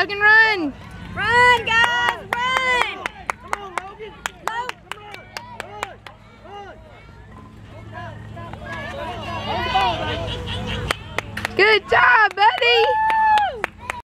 Logan, run! Run, guys, run! Come on, Logan. Logan. Come on, run, run. Good job, buddy!